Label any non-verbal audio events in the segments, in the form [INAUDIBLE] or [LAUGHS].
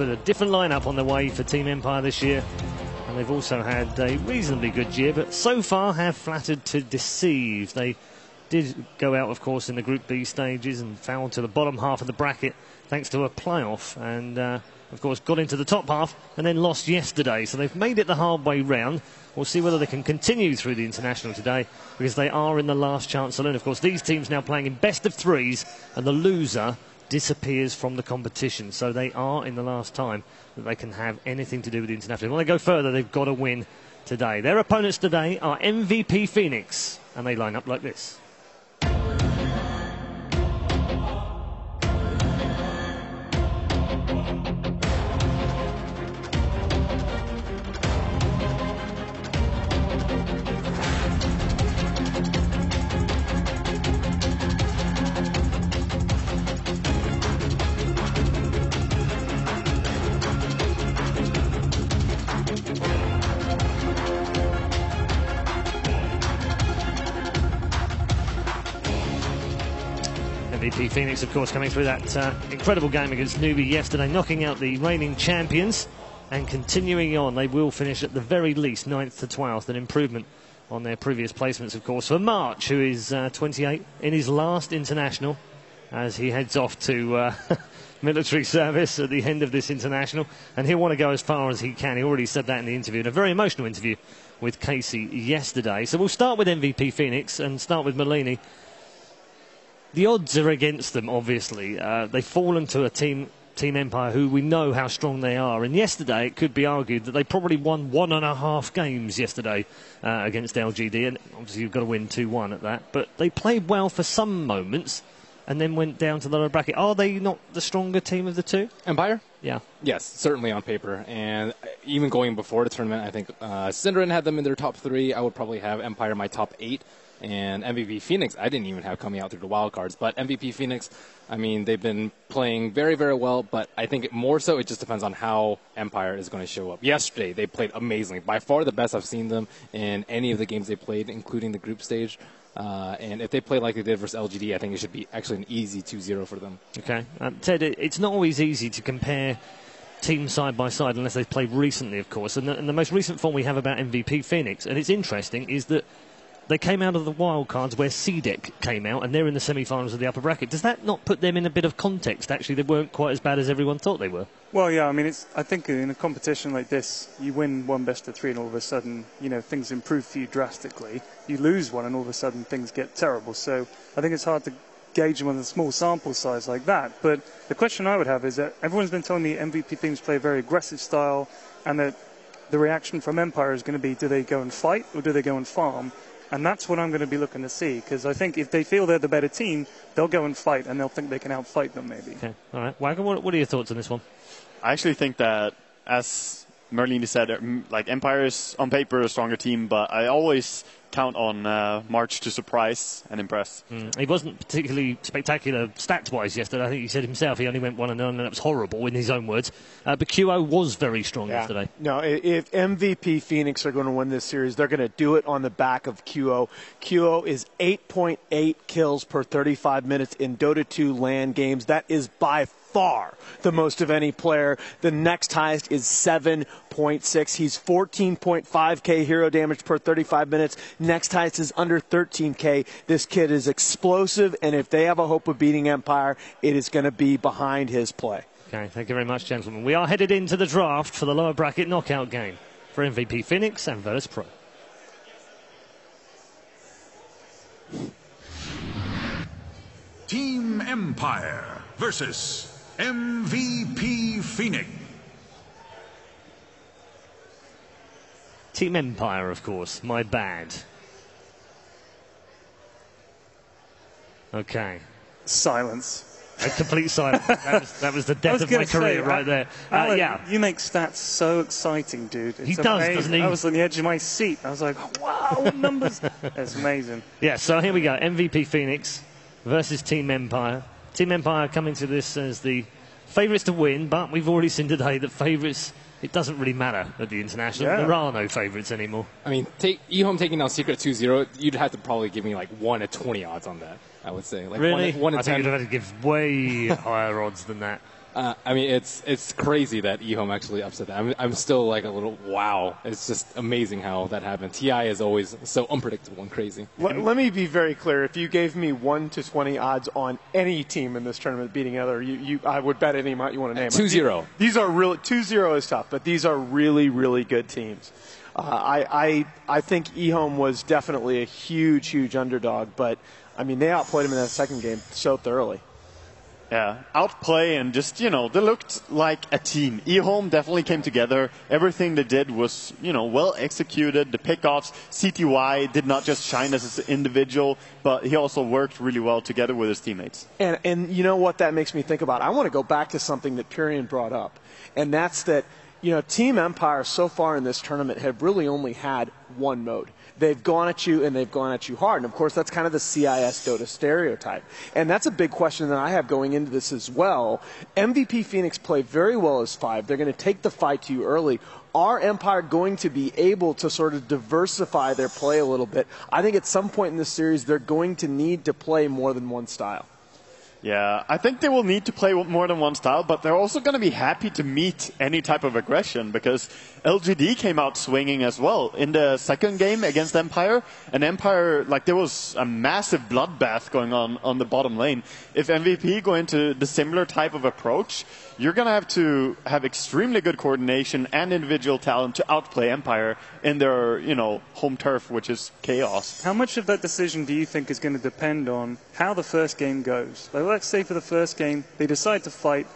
but a different lineup on the way for Team Empire this year. And they've also had a reasonably good year, but so far have flattered to deceive. They did go out, of course, in the Group B stages and fell to the bottom half of the bracket thanks to a playoff. And, uh, of course, got into the top half and then lost yesterday. So they've made it the hard way round. We'll see whether they can continue through the international today because they are in the last chance saloon. Of course, these teams now playing in best of threes, and the loser disappears from the competition. So they are in the last time that they can have anything to do with the international. When they go further, they've got to win today. Their opponents today are MVP Phoenix, and they line up like this. MVP Phoenix, of course, coming through that uh, incredible game against NewBee yesterday, knocking out the reigning champions and continuing on. They will finish at the very least 9th to 12th, an improvement on their previous placements, of course. For March, who is uh, 28 in his last international, as he heads off to uh, [LAUGHS] military service at the end of this international, and he'll want to go as far as he can. He already said that in the interview, in a very emotional interview with Kaci yesterday. So we'll start with MVP Phoenix and start with Merlini the odds are against them, obviously. Uh, they've fallen to a team, Team Empire who we know how strong they are. And yesterday, it could be argued that they probably won one and a half games yesterday uh, against LGD. And obviously, you've got to win 2 1 at that. But they played well for some moments and then went down to the lower bracket. Are they not the stronger team of the two? Empire? Yeah. Yes, certainly on paper. And even going before the tournament, I think uh, Synderen had them in their top three. I would probably have Empire my top eight and MVP Phoenix, I didn't even have coming out through the wild cards. But MVP Phoenix, I mean, they've been playing very, very well. But I think more so, it just depends on how Empire is going to show up. Yesterday, they played amazingly. By far the best I've seen them in any of the games they played, including the group stage. Uh, and if they play like they did versus LGD, I think it should be actually an easy 2-0 for them. Okay, um, Ted, it's not always easy to compare teams side by side unless they've played recently, of course. And the, and the most recent form we have about MVP Phoenix, and it's interesting, is that they came out of the wild cards where CDEC came out, and they're in the semi-finals of the upper bracket. Does that not put them in a bit of context? Actually, they weren't quite as bad as everyone thought they were. Well, yeah. I mean, it's. I think in a competition like this, you win one best of three, and all of a sudden, you know, things improve for you drastically. You lose one, and all of a sudden, things get terrible. So I think it's hard to gauge them on a small sample size like that. But the question I would have is that everyone's been telling me MVP teams play a very aggressive style, and that the reaction from Empire is going to be: do they go and fight or do they go and farm? And that's what I'm going to be looking to see because I think if they feel they're the better team, they'll go and fight and they'll think they can outfight them maybe. Okay. All right. Wagon, what, what are your thoughts on this one? I actually think that, as Merlini said, like Empire is on paper a stronger team, but I always count on uh, March to surprise and impress. Mm. He wasn't particularly spectacular stats wise yesterday. I think he said himself he only went one and nine, and that was horrible in his own words. Uh, but QO was very strong yeah. yesterday. No, if MVP Phoenix are going to win this series, they're going to do it on the back of QO. QO is 8.8 kills per 35 minutes in Dota 2 LAN games. That is by far the most of any player. The next highest is 7.6. He's 14.5k hero damage per 35 minutes. Next highest is under 13k. This kid is explosive, and if they have a hope of beating Empire, it is going to be behind his play. Okay, thank you very much, gentlemen. We are headed into the draft for the lower bracket knockout game for MVP Phoenix and Virtus Pro. Team Empire versus MVP Phoenix. Team Empire, of course. My bad. Okay. Silence. A complete silence. [LAUGHS] that, was, that was the death of my career say, right there. Uh, Alan, yeah. You make stats so exciting, dude. It's he does, amazing. doesn't he? I was on the edge of my seat. I was like, wow, numbers. [LAUGHS] That's amazing. Yeah, so here we go. MVP Phoenix versus Team Empire. Team Empire coming to this as the favourites to win, but we've already seen today that favourites, it doesn't really matter at the international. Yeah. There are no favourites anymore. I mean, take eHome taking down Secret 2-0, you'd have to probably give me like 1 to 20 odds on that, I would say. Like Really? One, one I to think 10. you'd have to give way [LAUGHS] higher odds than that. Uh, I mean, it's it's crazy that eHome actually upset that. I'm, I'm still like a little wow. It's just amazing how that happened. Ti is always so unpredictable and crazy. Let, let me be very clear. If you gave me one to twenty odds on any team in this tournament beating another, you, you I would bet any amount you want to name. 2-0. These are really two zero is tough, but these are really really good teams. Uh, I, I I think eHome was definitely a huge huge underdog, but I mean they outplayed him in that second game so thoroughly. Yeah, outplay and just, you know, they looked like a team. eHome definitely came together. Everything they did was, you know, well executed. The pickoffs, CTY did not just shine as an individual, but he also worked really well together with his teammates. And, and you know what that makes me think about? I want to go back to something that Purian brought up, and that's that, you know, Team Empire so far in this tournament have really only had one mode. They've gone at you and they've gone at you hard. And of course, that's kind of the CIS Dota stereotype. And that's a big question that I have going into this as well. MVP Phoenix play very well as five. They're going to take the fight to you early. Are Empire going to be able to sort of diversify their play a little bit? I think at some point in this series, they're going to need to play more than one style. Yeah, I think they will need to play more than one style, but they're also going to be happy to meet any type of aggression because LGD came out swinging as well in the second game against Empire. And Empire, like there was a massive bloodbath going on on the bottom lane. If MVP go into the similar type of approach, you're going to have to have extremely good coordination and individual talent to outplay Empire in their, you know, home turf, which is chaos. How much of that decision do you think is going to depend on how the first game goes? Like, let's say for the first game they decide to fight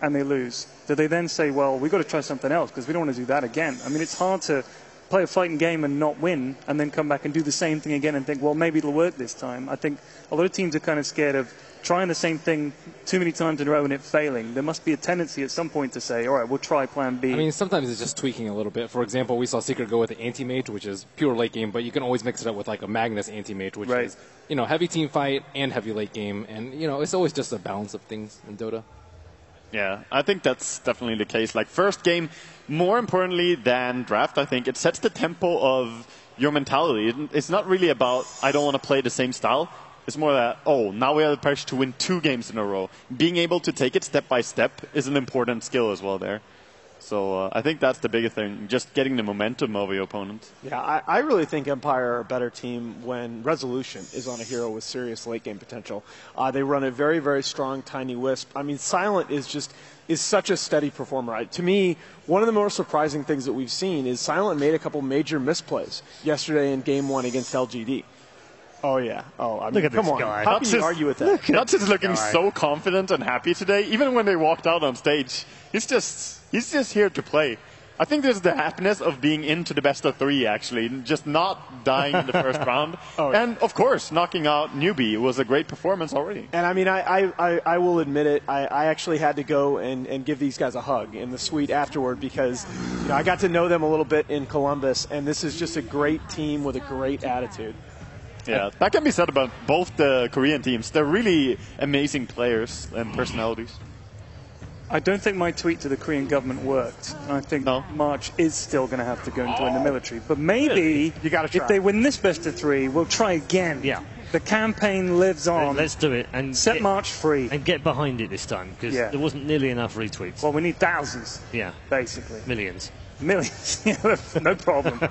and they lose. Do they then say, well, we've got to try something else because we don't want to do that again? I mean, it's hard to play a fighting game and not win and then come back and do the same thing again and think, well, maybe it'll work this time. I think a lot of teams are kind of scared of trying the same thing too many times in a row and it failing. There must be a tendency at some point to say, all right, we'll try plan B. I mean, sometimes it's just tweaking a little bit. For example, we saw Secret go with the anti-mage, which is pure late game, but you can always mix it up with like a Magnus anti-mage, which Right. is, you know, heavy team fight and heavy late game. And, you know, it's always just a balance of things in Dota. Yeah, I think that's definitely the case. Like first game, more importantly than draft, I think it sets the tempo of your mentality. It's not really about I don't want to play the same style. It's more that oh now we have the pressure to win two games in a row. Being able to take it step by step is an important skill as well there. So uh, I think that's the biggest thing, just getting the momentum of your opponent. Yeah, I, I really think Empire are a better team when Resolution is on a hero with serious late game potential. Uh, they run a very, very strong Tiny Wisp. I mean, Silent is just is such a steady performer. I, to me, one of the more surprising things that we've seen is Silent made a couple major misplays yesterday in Game One against LGD. Oh yeah. Oh, I mean, Look at come this on. guy. How That's can you just- argue with that? Nuts is looking guy. so confident and happy today. Even when they walked out on stage, he's just he's just here to play. I think there's the happiness of being into the best of three, actually, just not dying in the [LAUGHS] first round, Oh, yeah. and of course knocking out NewBee was a great performance already. And I mean, I, I, I, I will admit it. I, I actually had to go and, and give these guys a hug in the suite afterward because you know, I got to know them a little bit in Columbus, and this is just a great team with a great attitude. Yeah, that can be said about both the Korean teams. They're really amazing players and mm-hmm. personalities. I don't think my tweet to the Korean government worked. I think No? March is still going to have to go and join the military. But maybe You gotta try. if they win this best of three, we'll try again. Yeah. The campaign lives on. Let's do it and Set get, March free. and get behind it this time because Yeah. there wasn't nearly enough retweets. Well, we need thousands, yeah, basically. millions. Millions. [LAUGHS] No problem. [LAUGHS]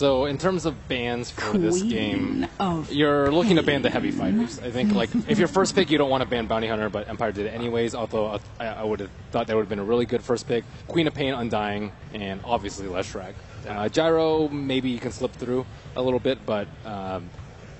So in terms of bans for this game, you're looking to ban the heavy fighters. I think like if your first pick, you don't want to ban Bounty Hunter, but Empire did it anyways. Although I, I would have thought that would have been a really good first pick. Queen of Pain, Undying, and obviously Leshrac. Uh, Gyro, maybe you can slip through a little bit, but um,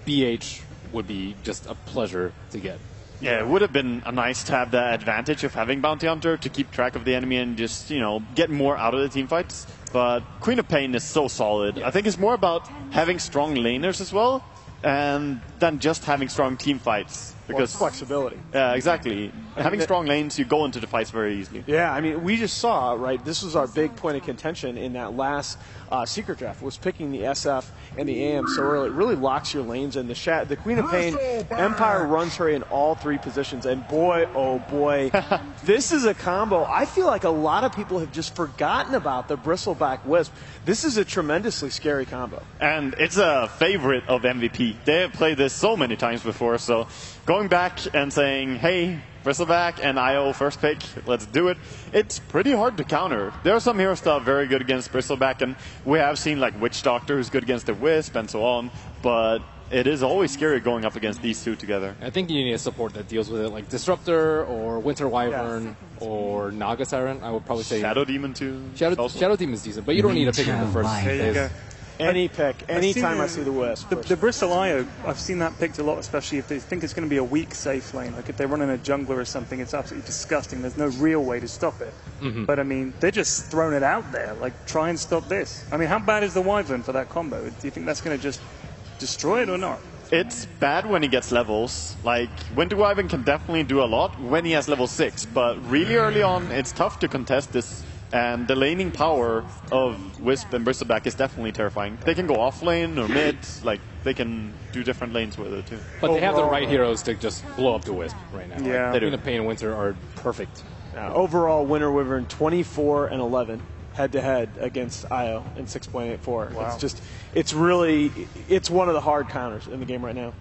BH would be just a pleasure to get. Yeah, it would have been nice to have the advantage of having Bounty Hunter to keep track of the enemy and just, you know, get more out of the team fights. But Queen of Pain is so solid. I think it's more about having strong laners as well, and than just having strong team fights. Because Because flexibility. yeah, exactly. having that- strong lanes, you go into the fights very easily. Yeah, I mean, we just saw right. This was our big point of contention in that last uh, secret draft was picking the SF and the AM so early. It really locks your lanes in the shat. The Queen of Pain Empire runs her in all three positions, and boy, oh boy, [LAUGHS] this is a combo. I feel like a lot of people have just forgotten about the bristleback wisp. This is a tremendously scary combo. And it's a favorite of MVP. They have played this so many times before, so going back and saying, hey, Bristleback and IO first pick, let's do it. It's pretty hard to counter. There are some heroes that are very good against Bristleback, and we have seen like Witch Doctor who's good against the Wisp and so on, but it is always scary going up against these two together. I think you need a support that deals with it, like Disruptor or Winter Wyvern or Naga Siren. I would probably say Shadow Demon too. Shadow, also. Shadow Team is decent, but you don't need to pick in the first There you phase. Any pick, anytime the- I see the Wisp. The, the Bristle IO, I've seen that picked a lot, especially if they think it's going to be a weak safe lane. Like if they run in a jungler or something, it's absolutely disgusting. There's no real way to stop it. Mm-hmm. But I mean, they're just throwing it out there. Like try and stop this. I mean, how bad is the Wyvern for that combo? Do you think that's going to just destroy it or not? It's bad when he gets levels. Like, Winter Wyvern can definitely do a lot when he has level 6, but really early on, it's tough to contest this. And the laning power of Wisp and Bristleback is definitely terrifying. They can go off lane or mid, like, they can do different lanes with it too. But they have the right heroes to just blow up the Wisp right now. Yeah. like, They do. Queen of Pain and Winter are perfect. Uh, overall, Winter Wyvern 24 and 11 head to head against IO in 6.84. Wow. It's just, it's really, it's one of the hard counters in the game right now.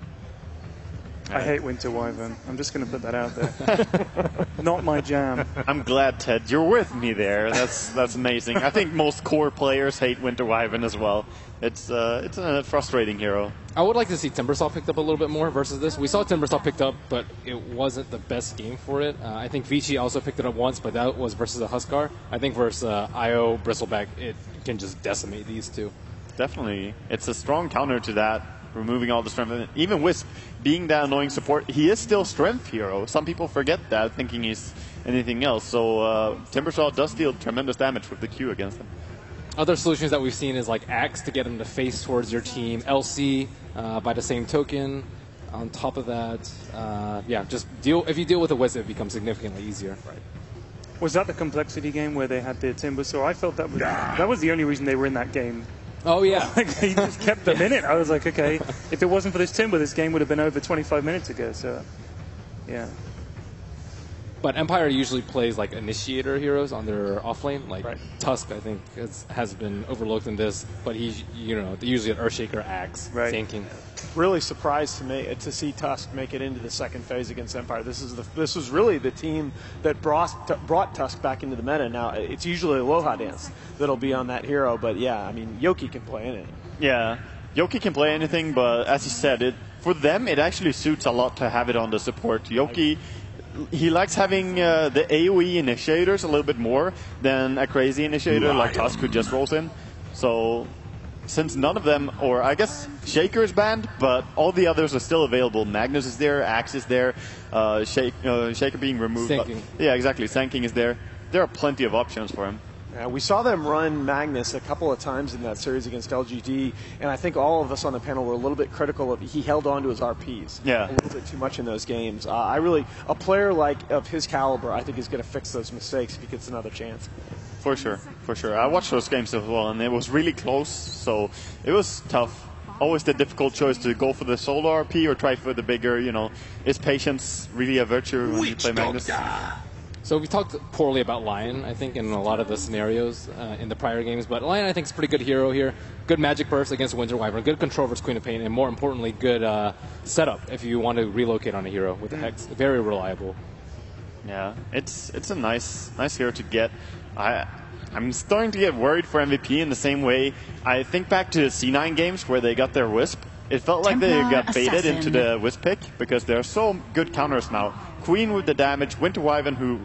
I hate Winter Wyvern. I'm just going to put that out there. [LAUGHS] not my jam. I'm glad, Ted, you're with me there. That's that's amazing. I think most core players hate Winter Wyvern as well. It's uh, it's a frustrating hero. I would like to see Timbersaw picked up a little bit more versus this. We saw Timbersaw picked up, but it wasn't the best game for it. Uh, I think Vici also picked it up once, but that was versus a Huskar. I think versus uh, IO Bristleback, it can just decimate these two. Definitely, it's a strong counter to that. Removing all the strength, and even Wisp being that annoying support, he is still strength hero. Some people forget that, thinking he's anything else. So uh, Timbersaw does deal tremendous damage with the Q against him. Other solutions that we've seen is like Axe to get him to face towards your team, LC uh, by the same token. On top of that, uh, yeah, just deal. If you deal with a Wisp, it becomes significantly easier. Right. Was that the complexity game where they had the Timbersaw? I felt that was that was the only reason they were in that game. Oh yeah. [LAUGHS] Like they just kept them in it. I was like, okay, if it wasn't for this Timber, this game would have been over 25 minutes ago. So, yeah. But Empire usually plays like initiator heroes on their offlane. Like Right. Tusk, I think, has, has been overlooked in this. But he's, you know, usually an Earthshaker axe, Right. tanking. Really surprised to me uh, to see Tusk make it into the second phase against Empire. This is the this was really the team that brought brought Tusk back into the meta. Now uh, it's usually Aloha Dance that'll be on that hero, but yeah, I mean Yoki can play in it. Yeah, Yoki can play anything, but as you said, it for them it actually suits a lot to have it on the support. Yoki, he likes having uh, the AOE initiators a little bit more than a crazy initiator like Tusk who just rolls in. So since none of them, or I guess Shaker is banned, but all the others are still available. Magnus is there, Axe is there, uh, Shake, uh, Shaker being removed. Sand King. Yeah, exactly. Sand King is there. There are plenty of options for him. Uh, we saw them run Magnus a couple of times in that series against LGD, and I think all of us on the panel were a little bit critical of he held on to his RPs Yeah. a little bit too much in those games. Uh, I really a player like of his caliber, I think is going to fix those mistakes if he gets another chance. For sure, for sure. I watched those games as well, and it was really close, so it was tough. Always the difficult choice to go for the solo RP or try for the bigger, you know. Is patience really a virtue when you play Magnus? So we talked poorly about Lion, I think, in a lot of the scenarios uh, in the prior games. But Lion, I think, is a pretty good hero here. Good magic burst against Winter Wyvern. Good control versus Queen of Pain, and more importantly, good uh, setup if you want to relocate on a hero with the Hex. Very reliable. Yeah, it's it's a nice nice hero to get. I I'm starting to get worried for MVP in the same way. I think back to the C9 games where they got their Wisp. It felt like they got baited into the Wisp pick because there are so good counters now. Queen with the damage, Winter Wyvern who